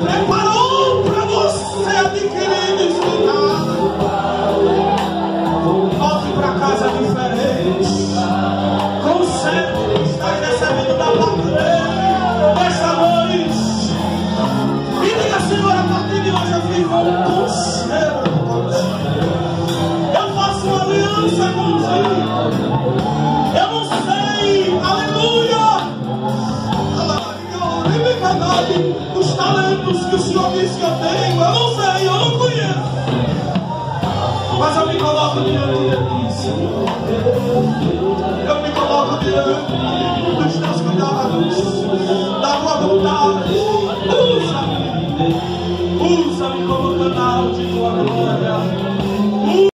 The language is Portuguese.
preparou para você adquirir dignidade. Volte para casa diferente. Com sempre está recebendo da patrulha desta noite. E diga, Senhor, a partir de hoje eu vivo um conselho. Eu faço uma aliança com contigo. Eu não sei, aleluia. Aleluia. É está talentos que o Senhor diz que eu tenho, eu não sei, eu não conheço. Mas eu me coloco diante de ti, Senhor. Eu me coloco diante dos teus cuidados, da tua vontade. Usa-me, usa-me como canal de tua glória.